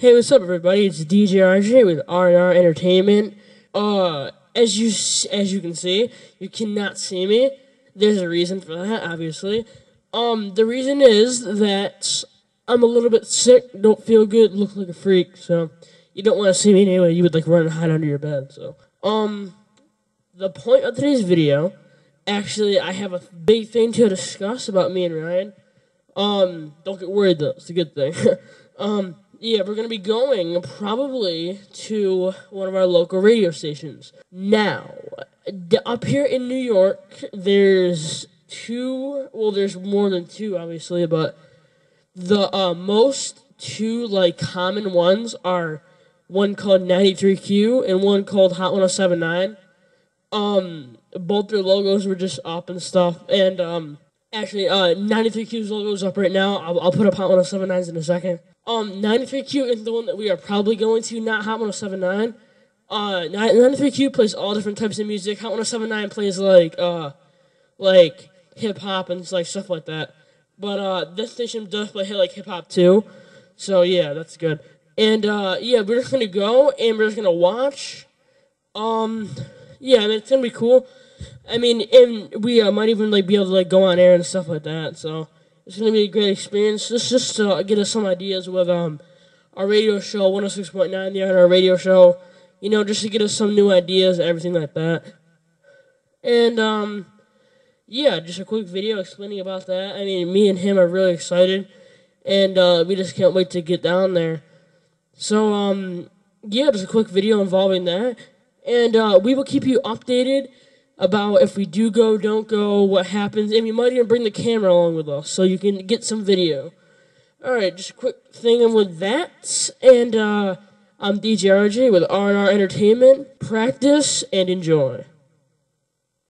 Hey, what's up, everybody? It's DJ RJ with R&R Entertainment. Uh, as you as you can see, you cannot see me. There's a reason for that, obviously. Um, the reason is that I'm a little bit sick, don't feel good, look like a freak, so you don't want to see me anyway. You would like run and hide under your bed. So, um, the point of today's video, actually, I have a big thing to discuss about me and Ryan. Um, don't get worried though; it's a good thing. um yeah, we're gonna be going probably to one of our local radio stations. Now, up here in New York, there's two. Well, there's more than two, obviously, but the uh, most two like common ones are one called 93Q and one called Hot 1079. Um, both their logos were just up and stuff, and um, actually, uh, 93Q's logo is up right now. I'll, I'll put up Hot 1079's in a second. Um, 93Q is the one that we are probably going to, not Hot 1079. Uh, 93Q plays all different types of music. Hot 1079 plays like, uh, like hip hop and like stuff like that. But, uh, this station does play like hip hop too. So, yeah, that's good. And, uh, yeah, we're just gonna go and we're just gonna watch. Um, yeah, mean, it's gonna be cool. I mean, and we uh, might even like be able to like go on air and stuff like that. So, it's to be a great experience. Just just to get us some ideas with um our radio show 106.9 the our radio show. You know, just to get us some new ideas and everything like that. And um yeah, just a quick video explaining about that. I mean, me and him are really excited and uh, we just can't wait to get down there. So um yeah, just a quick video involving that. And uh, we will keep you updated about if we do go, don't go, what happens, and we might even bring the camera along with us so you can get some video. Alright, just a quick thing with that, and uh, I'm DJ RJ with R&R Entertainment. Practice and enjoy.